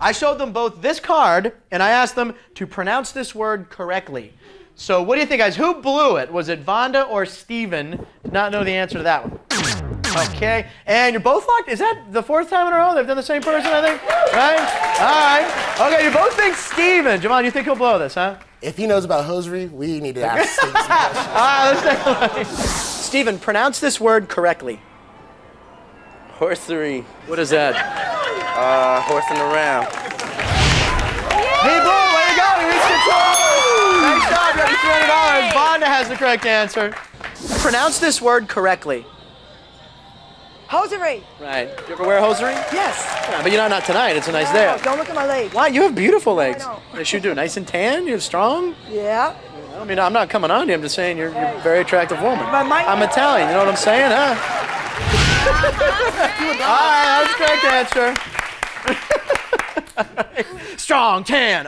I showed them both this card, and I asked them to pronounce this word correctly. So, what do you think, guys? Who blew it? Was it Vonda or Steven? Did not know the answer to that one. Okay, and you're both locked. Is that the fourth time in a row they've done the same person? I think. Right? All right. Okay, you both think Steven. Jevon, you think he'll blow this, huh? If he knows about hosiery, we need to ask Steve some. All right, let's take a look. Steven, pronounce this word correctly. Horsery. What is that? Uh, horsing around. He blew it. Way to go. He reached control. Nice job. You got $200. Vonda has the correct answer. Pronounce this word correctly. Hosiery. Right. Do you ever wear hosiery? Yes. Yeah, but you know, not tonight. It's a nice day. Oh, don't look at my legs. Why? You have beautiful legs. know. Yes, you do. Nice and tan. You're strong. Yeah. I mean, I'm not coming on you. I'm just saying you're, you're a very attractive woman. But my- I'm Italian. You know what I'm saying, huh? All right, that's the correct answer. Strong tan.